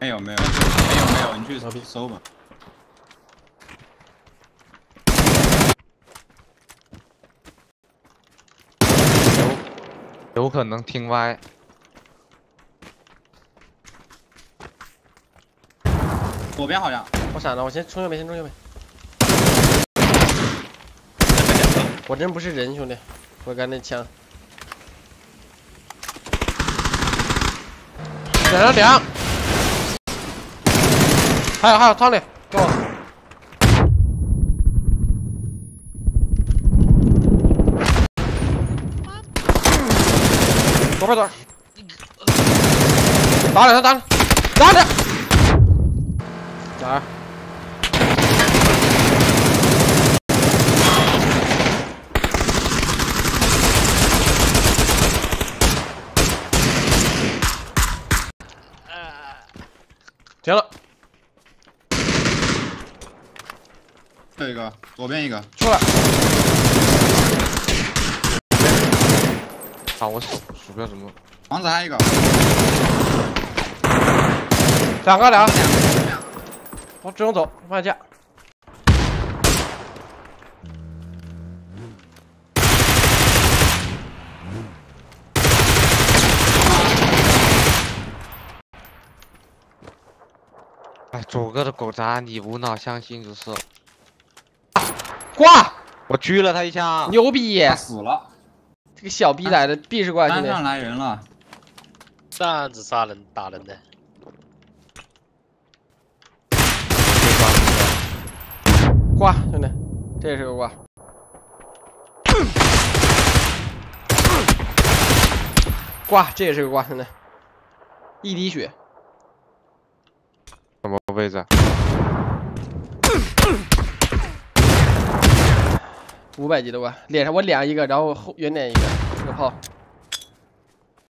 没有没有没有没有，你去搜吧。有有可能听歪。左边好像。我闪了，我先冲右边，先冲右边。我真不是人，兄弟，我干那枪。点上两，还有还有汤里，给我。左边左，打两他打，打两，哪儿？停了，这一个，左边一个，出来。啊，我鼠鼠标怎么？房子还有一个，两个两个，我只能走，放下。哎，左哥的狗杂，你无脑相信就是。挂！我狙了他一枪，牛逼！死了。这个小逼崽子必是挂，班上来人了。这样子杀人打人的。挂，兄弟，这也是个挂。挂，这也是个挂，兄弟。一滴血。什么位置？五百级的吧，脸上我脸上一个，然后后圆点一个，这个炮。